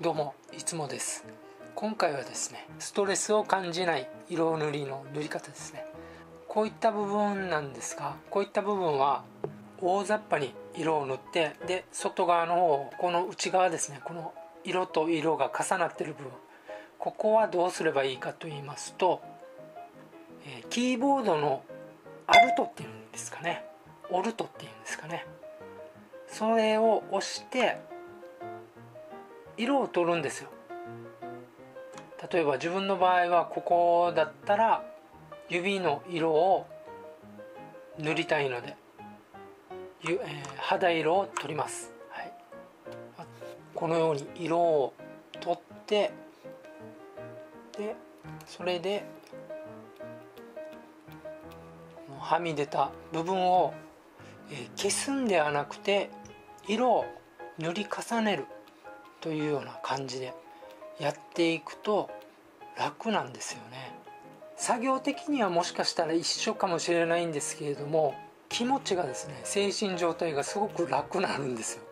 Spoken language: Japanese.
どうもいつもです。今回はですねストレスを感じない色塗りの塗り方ですね。こういった部分なんですがこういった部分は大雑把に色を塗ってで外側の方この内側ですねこの色と色が重なってる部分。ここはどうすればいいかと言いますと、えキーボードのアルトっていうんですかね。オルトっていうんですかね。それを押して色を取るんですよ。例えば自分の場合はここだったら指の色を塗りたいので、えー、肌色を取ります、はい、このように色を取ってでそれではみ出た部分を、消すんではなくて色を塗り重ねる。というような感じでやっていくと楽なんですよね。作業的にはもしかしたら一緒かもしれないんですけれども気持ちがですね精神状態がすごく楽になるんですよ。